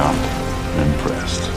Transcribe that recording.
not impressed.